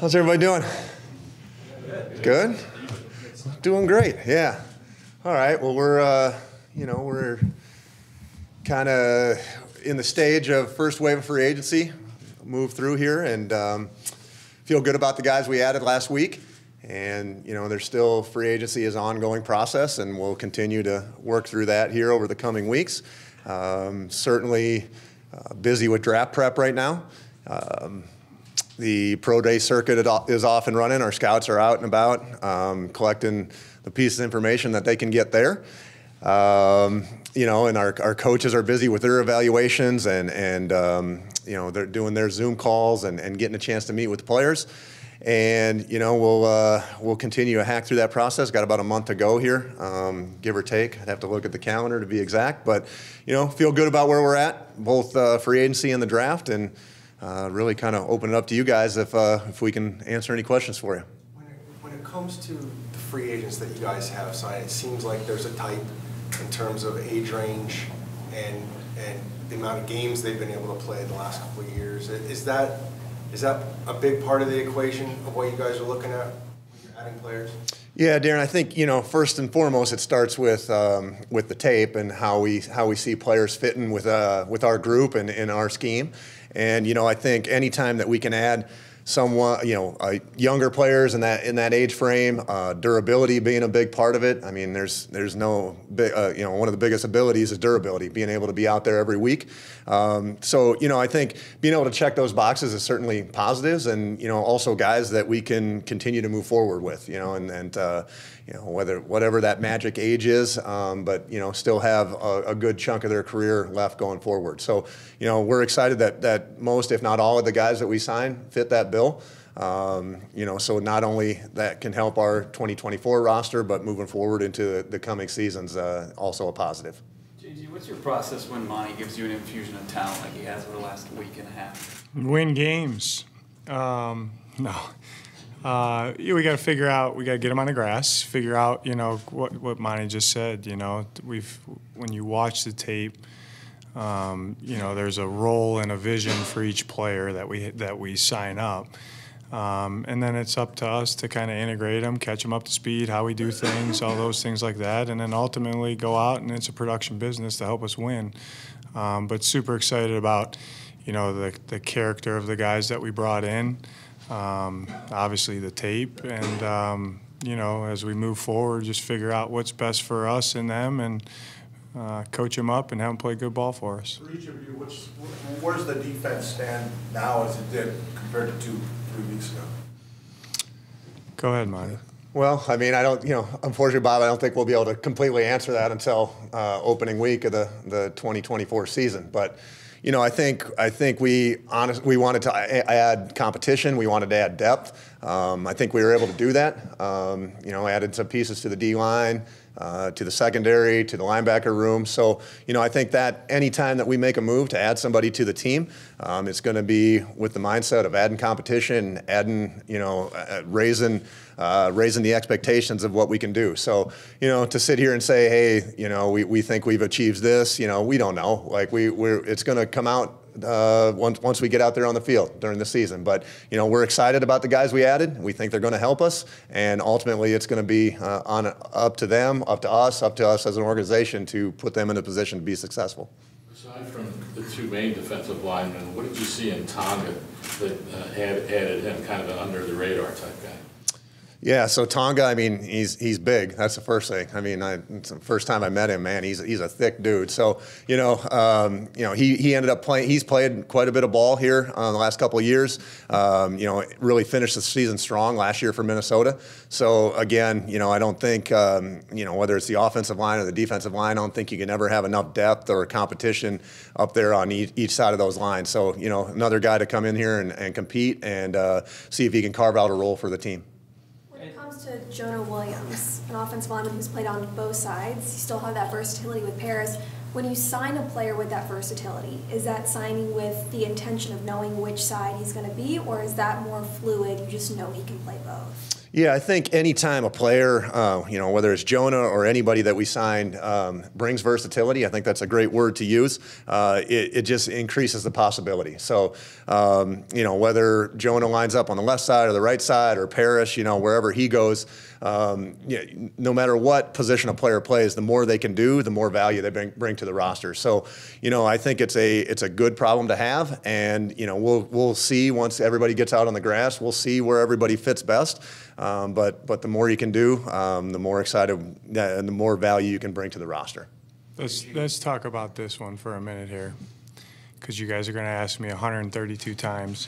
How's everybody doing? Good. Doing great. Yeah. All right. Well, we're uh, you know we're kind of in the stage of first wave of free agency. Move through here and um, feel good about the guys we added last week. And you know, there's still free agency is ongoing process, and we'll continue to work through that here over the coming weeks. Um, certainly uh, busy with draft prep right now. Um, the pro day circuit is off and running. Our scouts are out and about um, collecting the pieces of information that they can get there. Um, you know, and our, our coaches are busy with their evaluations and, and um, you know, they're doing their Zoom calls and, and getting a chance to meet with the players. And, you know, we'll, uh, we'll continue to hack through that process. Got about a month to go here, um, give or take. I'd have to look at the calendar to be exact. But, you know, feel good about where we're at, both uh, free agency and the draft. And, uh, really kind of open it up to you guys if, uh, if we can answer any questions for you. When it, when it comes to the free agents that you guys have signed, it seems like there's a type in terms of age range and and the amount of games they've been able to play in the last couple of years. Is that is that a big part of the equation of what you guys are looking at when you're adding players? Yeah, Darren. I think you know first and foremost it starts with um, with the tape and how we how we see players fitting with uh, with our group and in our scheme. And you know, I think anytime that we can add someone, you know, uh, younger players in that in that age frame, uh, durability being a big part of it. I mean, there's there's no, uh, you know, one of the biggest abilities is durability, being able to be out there every week. Um, so you know, I think being able to check those boxes is certainly positives, and you know, also guys that we can continue to move forward with. You know, and and uh, you know whether whatever that magic age is, um, but you know, still have a, a good chunk of their career left going forward. So you know, we're excited that that most, if not all, of the guys that we sign fit that bill bill. Um, you know, so not only that can help our 2024 roster, but moving forward into the coming seasons, uh, also a positive. JG, what's your process when Monti gives you an infusion of talent like he has over the last week and a half? Win games. Um, no. Uh, we got to figure out. We got to get them on the grass. Figure out, you know, what what Monti just said. You know, we've when you watch the tape, um, you know, there's a role and a vision for each player that we that we sign up, um, and then it's up to us to kind of integrate them, catch them up to speed, how we do things, all those things like that, and then ultimately go out and it's a production business to help us win. Um, but super excited about, you know, the the character of the guys that we brought in, um, obviously the tape, and um, you know, as we move forward, just figure out what's best for us and them and uh, coach him up and have him play good ball for us. For each of you, which, where does the defense stand now as it did compared to two, three weeks ago? Go ahead, Monti. Well, I mean, I don't, you know, unfortunately, Bob, I don't think we'll be able to completely answer that until uh, opening week of the, the 2024 season. But, you know, I think I think we honest we wanted to add competition. We wanted to add depth. Um, I think we were able to do that. Um, you know, added some pieces to the D line uh, to the secondary, to the linebacker room. So, you know, I think that anytime that we make a move to add somebody to the team, um, it's going to be with the mindset of adding competition, adding, you know, uh, raising, uh, raising the expectations of what we can do. So, you know, to sit here and say, hey, you know, we, we think we've achieved this, you know, we don't know. Like we, we're, it's going to come out uh, once, once we get out there on the field during the season. But you know, we're excited about the guys we added. We think they're going to help us, and ultimately, it's going to be uh, on up to them, up to us, up to us as an organization to put them in a position to be successful. Aside from the two main defensive linemen, what did you see in Tonga that uh, added him kind of an under the radar type guy? Yeah, so Tonga, I mean, he's he's big. That's the first thing. I mean, I, the first time I met him, man, he's he's a thick dude. So you know, um, you know, he he ended up playing. He's played quite a bit of ball here uh, the last couple of years. Um, you know, really finished the season strong last year for Minnesota. So again, you know, I don't think um, you know whether it's the offensive line or the defensive line. I don't think you can ever have enough depth or competition up there on each, each side of those lines. So you know, another guy to come in here and, and compete and uh, see if he can carve out a role for the team to Jonah Williams, an offensive lineman who's played on both sides. You still have that versatility with Parrish. When you sign a player with that versatility, is that signing with the intention of knowing which side he's going to be, or is that more fluid? You just know he can play both. Yeah, I think anytime a player, uh, you know, whether it's Jonah or anybody that we signed, um, brings versatility, I think that's a great word to use. Uh, it, it just increases the possibility. So, um, you know, whether Jonah lines up on the left side or the right side or Parrish, you know, wherever he goes, um, yeah, no matter what position a player plays, the more they can do, the more value they bring, bring to the roster. So, you know, I think it's a it's a good problem to have, and you know, we'll we'll see once everybody gets out on the grass, we'll see where everybody fits best. Um, but but the more you can do, um, the more excited and the more value you can bring to the roster. Let's, let's talk about this one for a minute here, because you guys are going to ask me 132 times.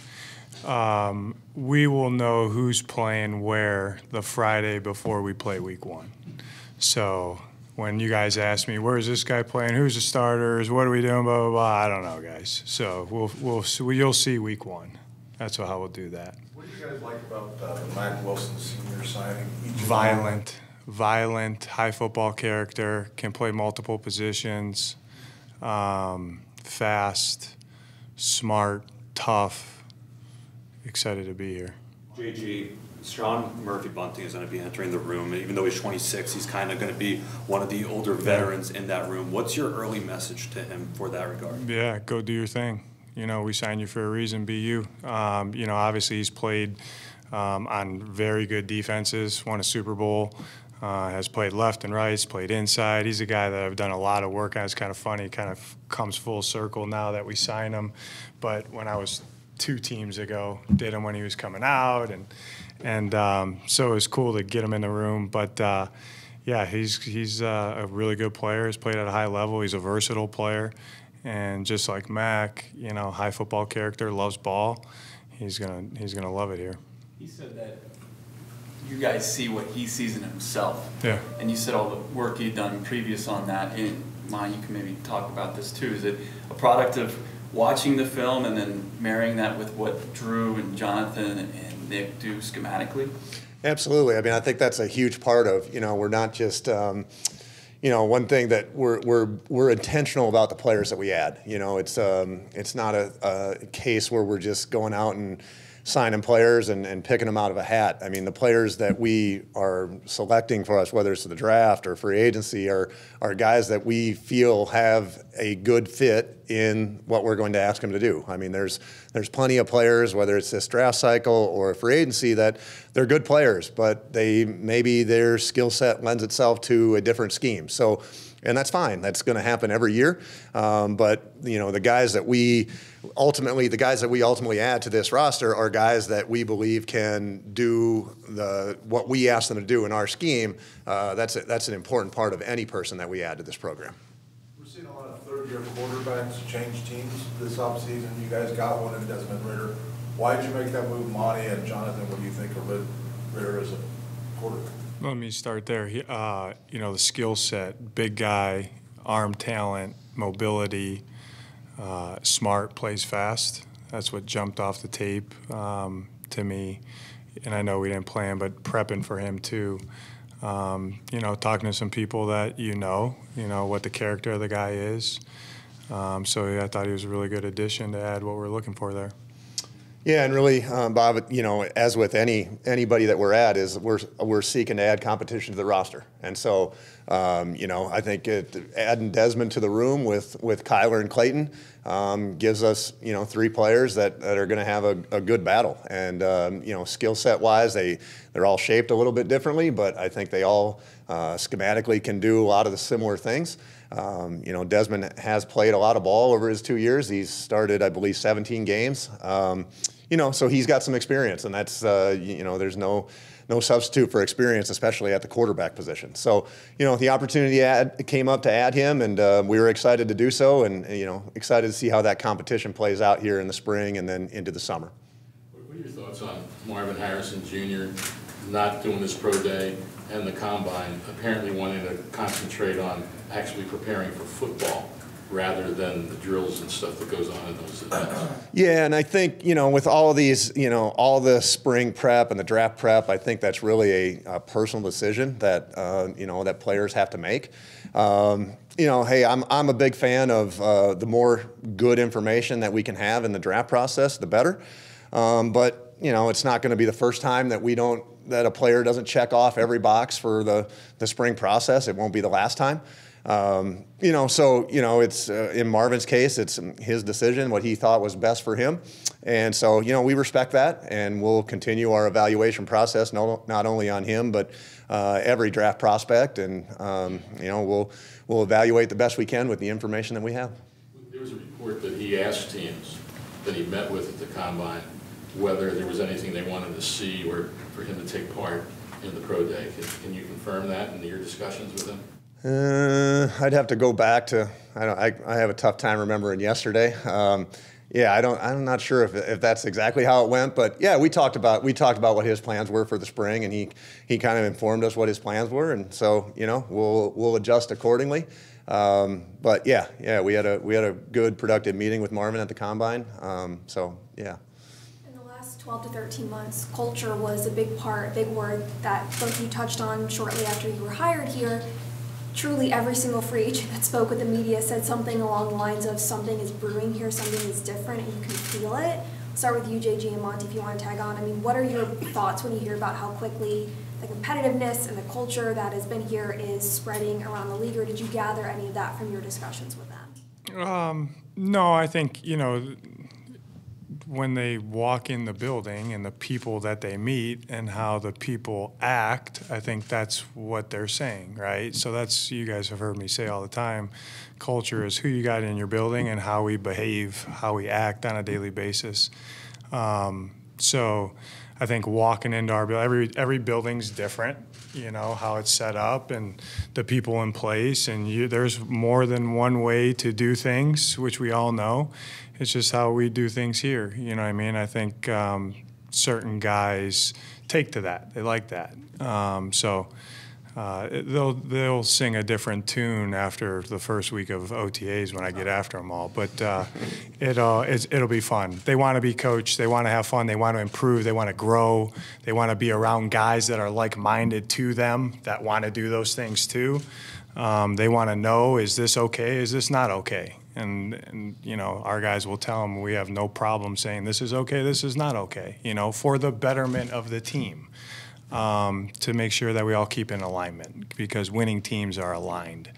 Um, we will know who's playing where the Friday before we play week one. So when you guys ask me, where's this guy playing? Who's the starters? What are we doing? Blah, blah, blah. I don't know, guys. So we'll, we'll, you'll see week one. That's how we'll do that. What do you guys like about uh, the Mack Wilson senior signing? Violent, violent, high football character, can play multiple positions, um, fast, smart, tough. Excited to be here. JG, Sean Murphy Bunting is going to be entering the room. Even though he's 26, he's kind of going to be one of the older veterans in that room. What's your early message to him for that regard? Yeah, go do your thing. You know, we signed you for a reason. Be you. Um, you know, obviously he's played um, on very good defenses. Won a Super Bowl. Uh, has played left and right. Played inside. He's a guy that I've done a lot of work on. It's kind of funny. Kind of comes full circle now that we sign him. But when I was two teams ago. Did him when he was coming out, and and um, so it was cool to get him in the room. But uh, yeah, he's he's uh, a really good player. He's played at a high level. He's a versatile player, and just like Mack, you know, high football character, loves ball. He's gonna he's gonna love it here. He said that you guys see what he sees in himself. Yeah. And you said all the work he'd done previous on that. And Mon, you can maybe talk about this too. Is it a product of watching the film and then marrying that with what Drew and Jonathan and Nick do schematically? Absolutely. I mean, I think that's a huge part of, you know, we're not just, um, you know, one thing that we're, we're, we're intentional about the players that we add. You know, it's, um, it's not a, a case where we're just going out and, signing players and, and picking them out of a hat. I mean, the players that we are selecting for us, whether it's the draft or free agency, are, are guys that we feel have a good fit in what we're going to ask them to do. I mean, there's there's plenty of players, whether it's this draft cycle or free agency, that they're good players, but they maybe their skill set lends itself to a different scheme. So and that's fine. That's going to happen every year. Um, but you know, the guys that we ultimately, the guys that we ultimately add to this roster are guys that we believe can do the what we ask them to do in our scheme. Uh, that's a, that's an important part of any person that we add to this program. We're seeing a lot of third-year quarterbacks change teams this offseason. You guys got one in Desmond Ridder. Why did you make that move, Monti and Jonathan? What do you think of Ridder as a quarterback? Let me start there. He, uh, you know, the skill set, big guy, arm talent, mobility, uh, smart, plays fast. That's what jumped off the tape um, to me. And I know we didn't plan, but prepping for him too. Um, you know, talking to some people that you know, you know what the character of the guy is. Um, so yeah, I thought he was a really good addition to add what we're looking for there. Yeah, and really, um, Bob, you know, as with any anybody that we're at, is we're we're seeking to add competition to the roster, and so, um, you know, I think it, adding Desmond to the room with with Kyler and Clayton um, gives us, you know, three players that, that are going to have a, a, good battle, and um, you know, skill set wise, they they're all shaped a little bit differently, but I think they all uh, schematically can do a lot of the similar things. Um, you know, Desmond has played a lot of ball over his two years. He's started, I believe, 17 games. Um, you know, so he's got some experience, and that's uh, you know, there's no no substitute for experience, especially at the quarterback position. So, you know, the opportunity add, came up to add him, and uh, we were excited to do so, and you know, excited to see how that competition plays out here in the spring and then into the summer. What are your thoughts on Marvin Harrison Jr. not doing this pro day and the combine, apparently wanting to concentrate on actually preparing for football rather than the drills and stuff that goes on in those events. Yeah, and I think, you know, with all these, you know, all the spring prep and the draft prep, I think that's really a, a personal decision that, uh, you know, that players have to make. Um, you know, hey, I'm, I'm a big fan of uh, the more good information that we can have in the draft process, the better. Um, but, you know, it's not going to be the first time that we don't that a player doesn't check off every box for the, the spring process. It won't be the last time. Um, you know, so you know, it's uh, in Marvin's case, it's his decision, what he thought was best for him, and so you know, we respect that, and we'll continue our evaluation process, no, not only on him, but uh, every draft prospect, and um, you know, we'll we'll evaluate the best we can with the information that we have. There was a report that he asked teams that he met with at the combine whether there was anything they wanted to see or for him to take part in the pro day. Can, can you confirm that in your discussions with him? Uh, I'd have to go back to. I don't. I, I have a tough time remembering yesterday. Um, yeah, I don't. I'm not sure if, if that's exactly how it went, but yeah, we talked about we talked about what his plans were for the spring, and he he kind of informed us what his plans were, and so you know we'll we'll adjust accordingly. Um, but yeah, yeah, we had a we had a good productive meeting with Marvin at the combine. Um, so yeah. In the last 12 to 13 months, culture was a big part, big word that both you touched on shortly after you were hired here truly every single free agent that spoke with the media said something along the lines of something is brewing here, something is different, and you can feel it. start with you, JG and Monty, if you want to tag on. I mean, what are your thoughts when you hear about how quickly the competitiveness and the culture that has been here is spreading around the league, or did you gather any of that from your discussions with them? Um, no, I think, you know, when they walk in the building and the people that they meet and how the people act, I think that's what they're saying, right? So that's, you guys have heard me say all the time culture is who you got in your building and how we behave, how we act on a daily basis. Um, so I think walking into our building, every, every building's different, you know, how it's set up and the people in place. And you, there's more than one way to do things, which we all know it's just how we do things here. You know what I mean? I think um, certain guys take to that. They like that. Um, so uh, they'll they'll sing a different tune after the first week of OTAs when I get after them all. But uh, it uh, it'll be fun. They want to be coached. They want to have fun. They want to improve. They want to grow. They want to be around guys that are like-minded to them that want to do those things too. Um, they want to know: Is this okay? Is this not okay? and, and you know our guys will tell them we have no problem saying this is okay, this is not okay. You know, for the betterment of the team, um, to make sure that we all keep in alignment because winning teams are aligned.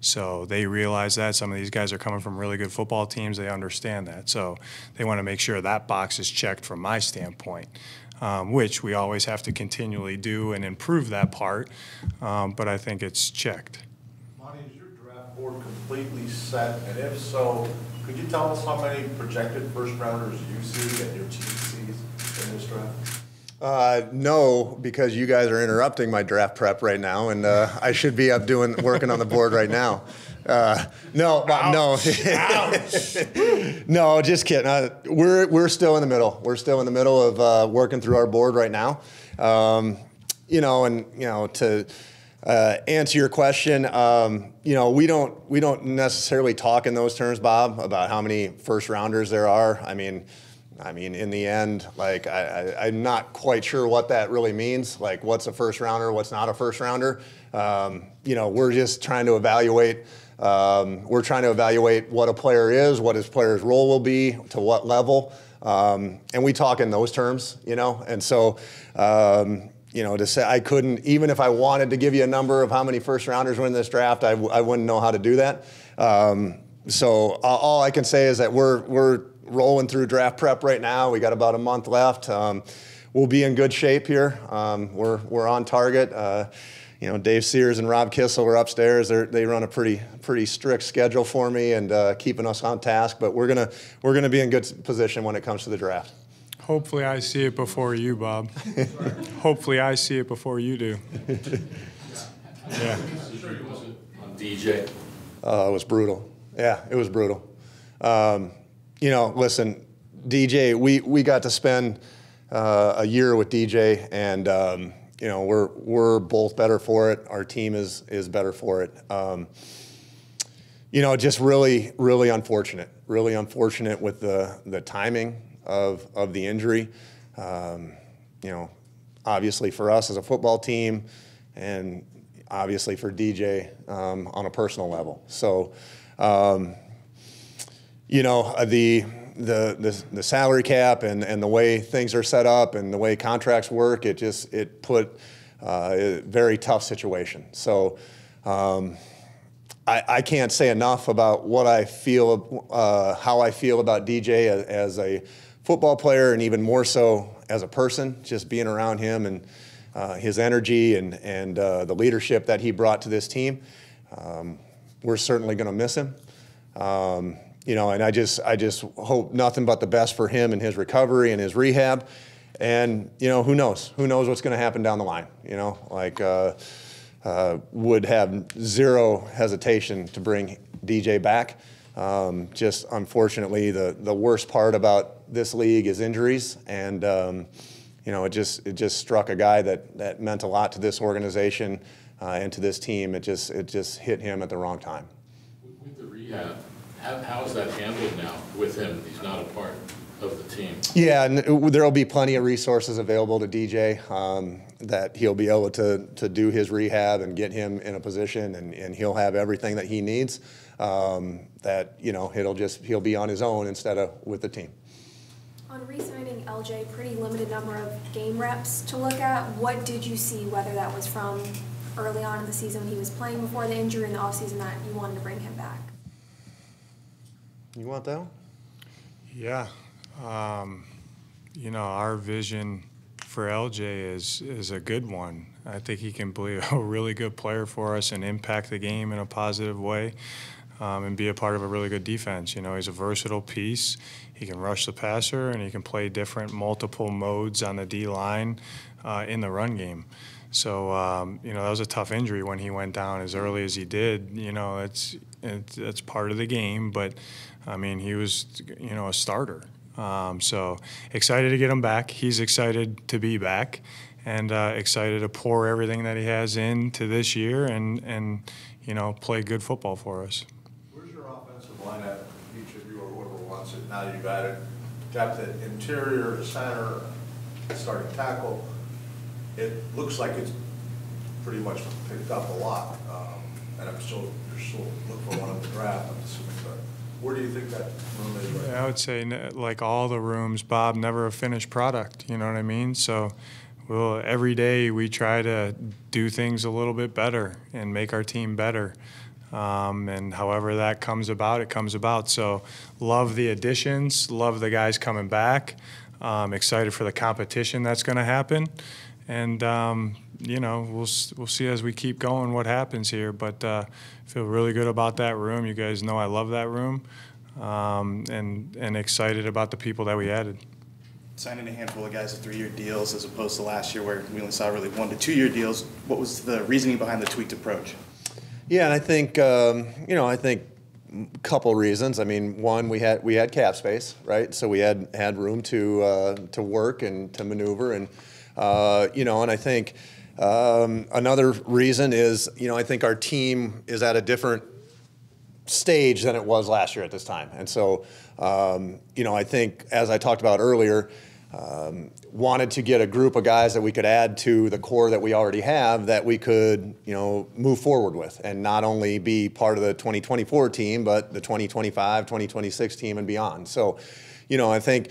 So they realize that some of these guys are coming from really good football teams. They understand that. So they want to make sure that box is checked from my standpoint, um, which we always have to continually do and improve that part. Um, but I think it's checked Monti, is your draft board completely set? And if so, could you tell us how many projected first rounders you see and your team sees in this draft? Uh, no, because you guys are interrupting my draft prep right now, and uh, I should be up doing working on the board right now. Uh, no, no, no, just kidding. Uh, we're we're still in the middle. We're still in the middle of uh, working through our board right now. Um, you know, and you know to uh, answer your question, um, you know, we don't we don't necessarily talk in those terms, Bob, about how many first rounders there are. I mean, I mean, in the end, like I, am not quite sure what that really means. Like, what's a first rounder? What's not a first rounder? Um, you know, we're just trying to evaluate. Um, we're trying to evaluate what a player is, what his player's role will be, to what level, um, and we talk in those terms. You know, and so um, you know, to say I couldn't, even if I wanted to give you a number of how many first rounders win this draft, I, I wouldn't know how to do that. Um, so all I can say is that we're we're rolling through draft prep right now. We got about a month left. Um, we'll be in good shape here. Um, we're we're on target. Uh, you know, Dave Sears and Rob Kissel are upstairs. They're, they run a pretty pretty strict schedule for me and uh, keeping us on task. But we're gonna we're gonna be in good position when it comes to the draft. Hopefully, I see it before you, Bob. Hopefully, I see it before you do. Yeah. On DJ. Uh, it was brutal. Yeah, it was brutal. Um, you know, listen, DJ, we, we got to spend uh, a year with DJ, and um, you know we're we're both better for it. Our team is is better for it. Um, you know, just really really unfortunate. Really unfortunate with the the timing of, of the injury. Um, you know, obviously for us as a football team, and obviously for DJ um, on a personal level. So, um, you know, uh, the the, the the salary cap and and the way things are set up and the way contracts work, it just it put uh, a very tough situation. So. Um, I, I can't say enough about what I feel, uh, how I feel about DJ as, as, a football player, and even more so as a person. Just being around him and uh, his energy and and uh, the leadership that he brought to this team. Um, we're certainly going to miss him. Um, you know, and I just I just hope nothing but the best for him and his recovery and his rehab. And you know, who knows? Who knows what's going to happen down the line? You know, like uh, uh, would have zero hesitation to bring DJ back. Um, just unfortunately, the the worst part about this league is injuries, and um, you know, it just it just struck a guy that that meant a lot to this organization uh, and to this team. It just it just hit him at the wrong time. With the rehab, how, how is that handled now with him? He's not a part of the team. Yeah, and there'll be plenty of resources available to DJ um, that he'll be able to to do his rehab and get him in a position, and, and he'll have everything that he needs. Um, that you know, it'll just he'll be on his own instead of with the team. On re-signing LJ, pretty limited number of game reps to look at. What did you see? Whether that was from early on in the season when he was playing before the injury in the offseason that you wanted to bring him back? You want that one? Yeah. Um, you know, our vision for LJ is is a good one. I think he can be a really good player for us and impact the game in a positive way. Um, and be a part of a really good defense. You know, he's a versatile piece. He can rush the passer and he can play different multiple modes on the D line uh, in the run game. So um, you know that was a tough injury when he went down as early as he did. You know it's it's, it's part of the game, but I mean he was you know a starter. Um, so excited to get him back. He's excited to be back, and uh, excited to pour everything that he has into this year and and you know play good football for us. Where's your offensive line at? Each of you or whoever wants it. Now you've added depth at interior, center, starting tackle it looks like it's pretty much picked up a lot. Um, and I'm still, you're still looking for one in the draft, I'm assuming, but where do you think that room is right I would say, like all the rooms, Bob, never a finished product, you know what I mean? So, well, every day we try to do things a little bit better and make our team better. Um, and however that comes about, it comes about. So, love the additions, love the guys coming back. Um, excited for the competition that's going to happen and um, you know we'll we'll see as we keep going what happens here. But uh, feel really good about that room. You guys know I love that room, um, and and excited about the people that we added. Signing a handful of guys to three-year deals as opposed to last year where we only saw really one to two-year deals. What was the reasoning behind the tweaked approach? Yeah, and I think um, you know I think a couple reasons. I mean, one we had we had cap space, right? So we had had room to uh, to work and to maneuver and uh, you know, and I think um, another reason is, you know, I think our team is at a different stage than it was last year at this time. And so, um, you know, I think as I talked about earlier, um, wanted to get a group of guys that we could add to the core that we already have that we could, you know, move forward with and not only be part of the 2024 team, but the 2025, 2026 team and beyond. So, you know, I think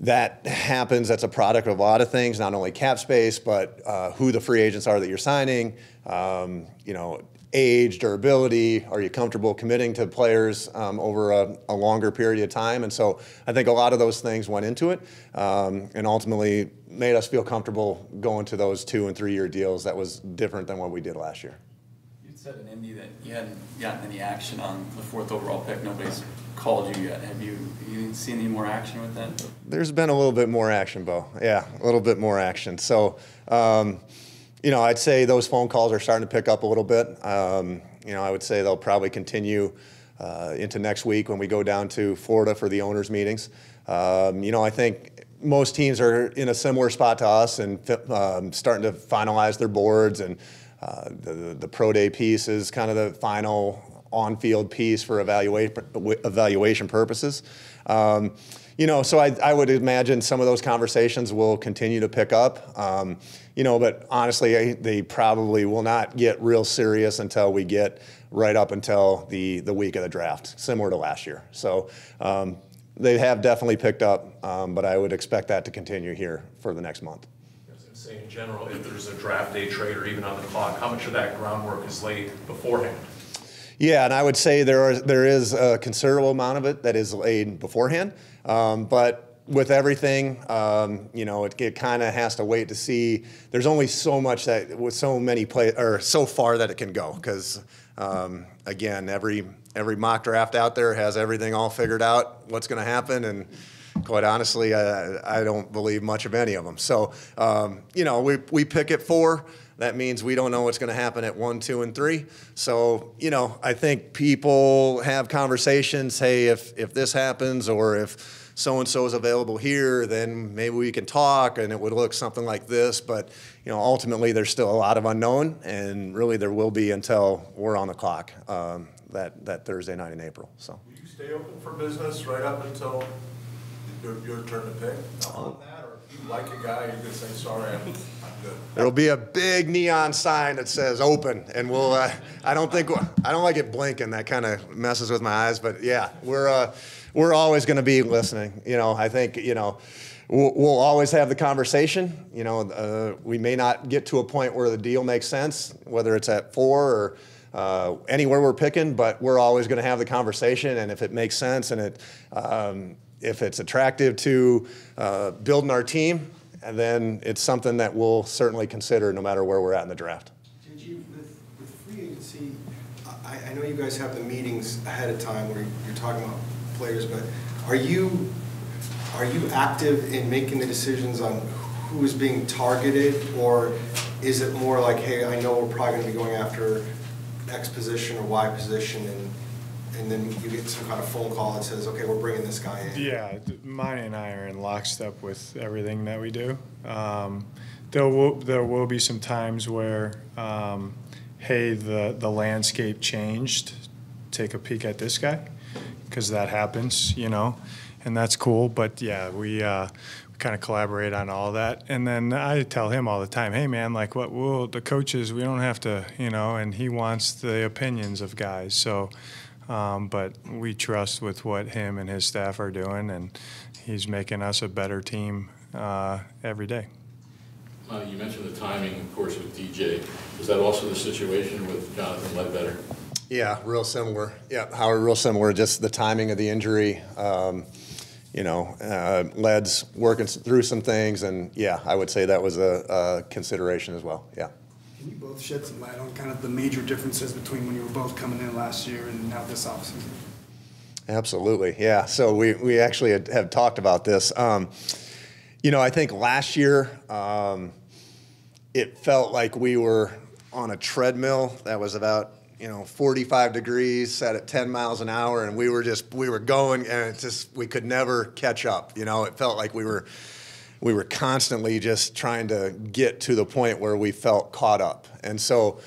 that happens. That's a product of a lot of things, not only cap space, but uh, who the free agents are that you're signing. Um, you know, age, durability. Are you comfortable committing to players um, over a, a, longer period of time? And so I think a lot of those things went into it, um, and ultimately made us feel comfortable going to those two and three year deals. That was different than what we did last year. Said in Indy that you hadn't gotten any action on the fourth overall pick. Nobody's called you yet. Have you you seen any more action with that? There's been a little bit more action, Bo. Yeah, a little bit more action. So, um, you know, I'd say those phone calls are starting to pick up a little bit. Um, you know, I would say they'll probably continue uh, into next week when we go down to Florida for the owners' meetings. Um, you know, I think most teams are in a similar spot to us and um, starting to finalize their boards and. Uh, the, the pro day piece is kind of the final on-field piece for evaluation evaluation purposes. Um, you know, so I, I, would imagine some of those conversations will continue to pick up. Um, you know, but honestly, I, they probably will not get real serious until we get right up until the the week of the draft, similar to last year. So. Um, they have definitely picked up, um, but I would expect that to continue here for the next month. Say, in general, if there's a draft day trade or even on the clock, how much of that groundwork is laid beforehand? Yeah, and I would say there are there is a considerable amount of it that is laid beforehand, um, but with everything, um, you know, it, it kind of has to wait to see. There's only so much that with so many play or so far that it can go because um, again, every every mock draft out there has everything all figured out what's going to happen and. Quite honestly, I, I don't believe much of any of them. So, um, you know, we, we pick at four. That means we don't know what's going to happen at one, two, and three. So, you know, I think people have conversations. Hey, if if this happens, or if so and so is available here, then maybe we can talk, and it would look something like this. But you know, ultimately, there's still a lot of unknown, and really, there will be until we're on the clock um, that that Thursday night in April. So. Will you stay open for business right up until your, your turn to pick on that? Or if you like a guy, you're gonna say, sorry, I'm? There'll be a big neon sign that says "open," and we'll. Uh, I don't think I don't like it blinking. That kind of messes with my eyes. But yeah, we're uh, we're always going to be listening. You know, I think you know. We'll, we'll always have the conversation. You know, uh, we may not get to a point where the deal makes sense, whether it's at four or uh, anywhere we're picking, but we're always going to have the conversation. And if it makes sense and it, um, if it's attractive to uh, building our team, and then it's something that we'll certainly consider no matter where we're at in the draft. You, with, with free agency, I, I know you guys have the meetings ahead of time where you're talking about players, but are you, are you active in making the decisions on who is being targeted? Or is it more like, hey, I know we're probably gonna be going after X position or Y position and, and then you get some kind of phone call that says, okay, we're bringing this guy in? Yeah, mine and I are in lockstep with everything that we do. Um, there will there will be some times where, um, hey, the the landscape changed. Take a peek at this guy, because that happens, you know, and that's cool. But yeah, we. Uh, kind of collaborate on all that, and then I tell him all the time, "Hey, man, like what? Well, the coaches, we don't have to, you know." And he wants the opinions of guys, so um, but we trust with what him and his staff are doing, and he's making us a better team uh, every day. Uh, You mentioned the timing, of course, with DJ. Is that also the situation with Jonathan Ledbetter? Yeah, real similar. Yeah, Howard, real similar. Just the timing of the injury. Um, you know, uh, Led's working through some things, and yeah, I would say that was a, a consideration as well. Yeah. Can you both shed some light on kind of the major differences between when you were both coming in last year and now this offseason? Absolutely, yeah. So we, we actually had, have talked about this. Um, you know, I think last year um, it felt like we were on a treadmill that was about you know 45 degrees, set at 10 miles an hour, and we were just we were going, and it just we could never catch up. You know, it felt like we were we were constantly just trying to get to the point where we felt caught up. And so,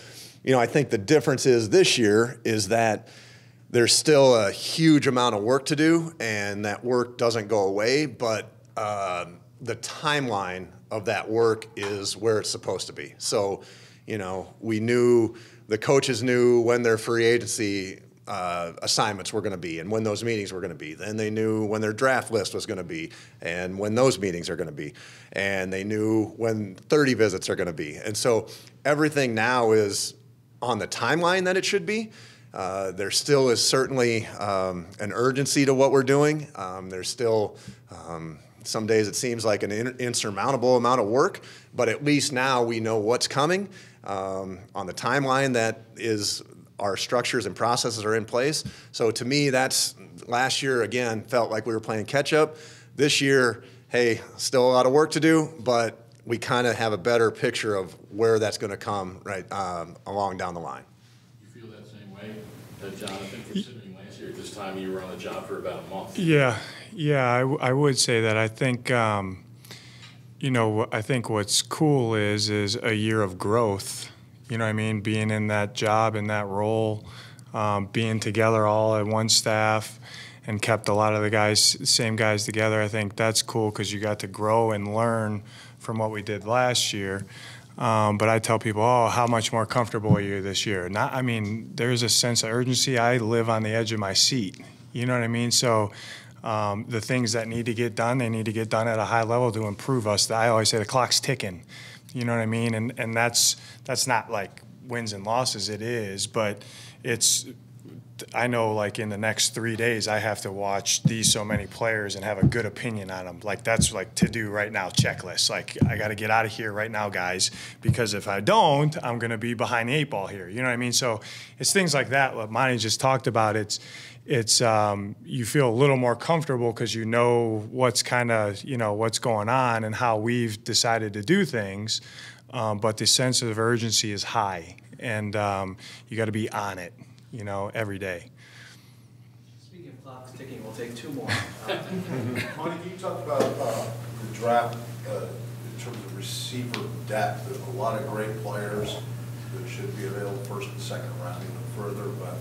you know, I think the difference is this year is that there's still a huge amount of work to do, and that work doesn't go away, but um, the timeline of that work is where it's supposed to be. So, you know, we knew, the coaches knew when their free agency uh, assignments were going to be and when those meetings were going to be. Then they knew when their draft list was going to be and when those meetings are going to be. And they knew when 30 visits are going to be. And so everything now is on the timeline that it should be. Uh, there still is certainly um, an urgency to what we're doing. Um, there's still um, some days it seems like an in- insurmountable amount of work, but at least now we know what's coming um, on the timeline that is our structures and processes are in place. So to me, that's last year again felt like we were playing catch up. This year, hey, still a lot of work to do, but we kind of have a better picture of where that's going to come right um, along down the line. You feel that same way, that Jonathan, considering last year at this time you were on the job for about a month? Yeah, yeah, I, w- I would say that. I think, um, you know, I think what's cool is is a year of growth. You know what I mean? Being in that job, in that role, um, being together all at one staff, and kept a lot of the guys, same guys together. I think that's cool because you got to grow and learn from what we did last year. Um, but I tell people, oh, how much more comfortable are you this year? Not, I mean, there's a sense of urgency. I live on the edge of my seat. You know what I mean? So Um, the things that need to get done, they need to get done at a high level to improve us. I always say the clock's ticking. You know what I mean? And and that's that's not like wins and losses. It is, but it's I know like in the next three days, I have to watch these so many players and have a good opinion on them. Like that's like to do right now checklist. Like I got to get out of here right now, guys, because if I don't, I'm to be behind the eight ball here. You know what I mean? So it's things like that. What Monti just talked about. It's it's um, you feel a little more comfortable because you know what's kind of you know what's going on and how we've decided to do things. Um, but the sense of urgency is high, and um, you got to be on it you know, every day. Speaking of clocks ticking, we'll take two more. Monti, can you talk about uh, the draft uh, in terms of receiver depth? There's a lot of great players that should be available first and second round, even further, but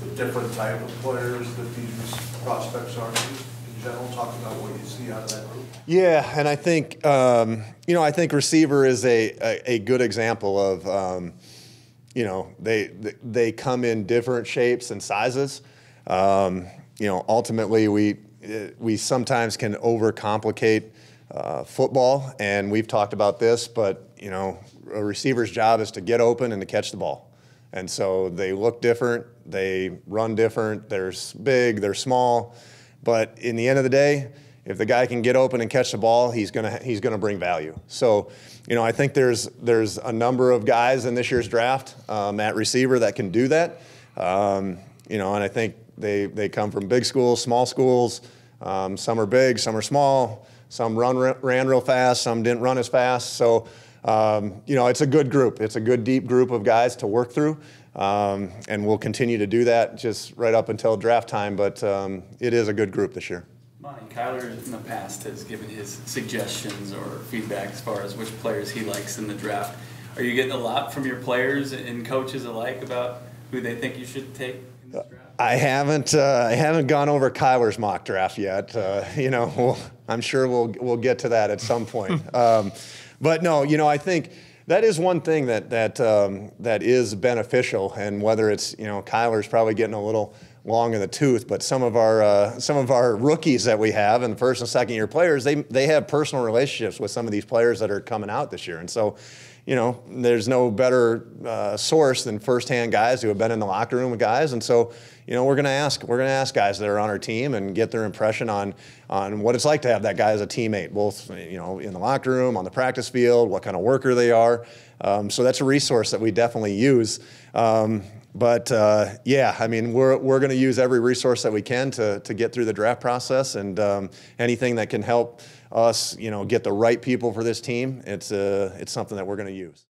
the different type of players that these prospects are, in general, talk about what you see out of that group. Yeah, and I think um, you know I think receiver is a a, a good example of um, you know they they come in different shapes and sizes. Um, you know, ultimately we we sometimes can overcomplicate uh, football, and we've talked about this. But you know, a receiver's job is to get open and to catch the ball. And so they look different, they run different. They're big, they're small, but in the end of the day, if the guy can get open and catch the ball, he's gonna he's gonna bring value. So, you know, I think there's there's a number of guys in this year's draft um, at receiver that can do that. Um, you know, and I think they they come from big schools, small schools. Um, some are big, some are small. Some run ran real fast, some didn't run as fast. So, um, you know, it's a good group. It's a good deep group of guys to work through. Um, and we'll continue to do that just right up until draft time. But um, it is a good group this year. Monti, Kyler in the past has given his suggestions or feedback as far as which players he likes in the draft. Are you getting a lot from your players and coaches alike about who they think you should take in this draft? I haven't uh, I haven't gone over Kyler's mock draft yet. Uh, you know, we'll, I'm sure we'll we'll get to that at some point. um, but no, you know, I think that is one thing that that um, that is beneficial, and whether it's you know Kyler's probably getting a little long in the tooth, but some of our uh, some of our rookies that we have and first and second year players, they they have personal relationships with some of these players that are coming out this year, and so. You know, there's no better uh, source than firsthand guys who have been in the locker room with guys, and so, you know, we're going to ask we're going to ask guys that are on our team and get their impression on on what it's like to have that guy as a teammate, both you know in the locker room, on the practice field, what kind of worker they are. Um, so that's a resource that we definitely use. Um, but uh, yeah, I mean, we're, we're going to use every resource that we can to, to get through the draft process and um, anything that can help us, you know, get the right people for this team, it's, uh, it's something that we're going to use.